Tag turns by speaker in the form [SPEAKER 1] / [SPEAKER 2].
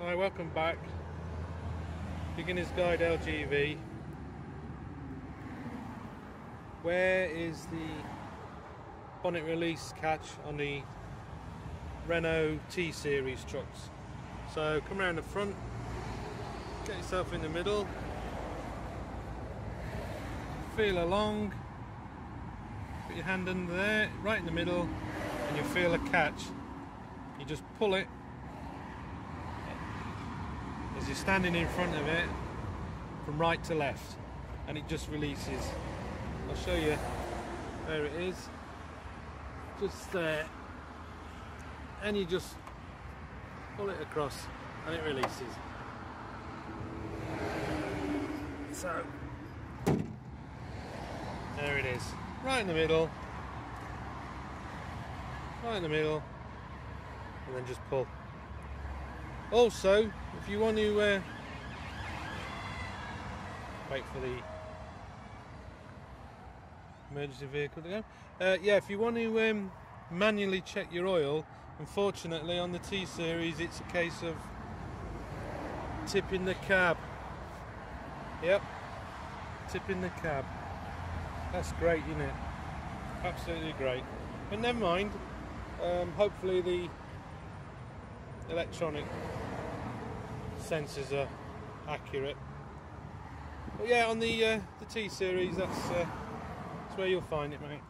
[SPEAKER 1] welcome back. Beginner's Guide LGV. Where is the bonnet release catch on the Renault T Series trucks? So come around the front, get yourself in the middle, feel along, put your hand under there, right in the middle, and you feel a catch. You just pull it as you're standing in front of it from right to left and it just releases. I'll show you where it is. Just there. And you just pull it across and it releases. So there it is. Right in the middle. Right in the middle. And then just pull. Also, if you want to uh, wait for the emergency vehicle to go, uh, yeah, if you want to um, manually check your oil, unfortunately on the T series it's a case of tipping the cab. Yep, tipping the cab. That's great, isn't it? Absolutely great. But never mind. Um, hopefully the electronic sensors are accurate. But yeah, on the uh, the T series, that's uh, that's where you'll find it, mate.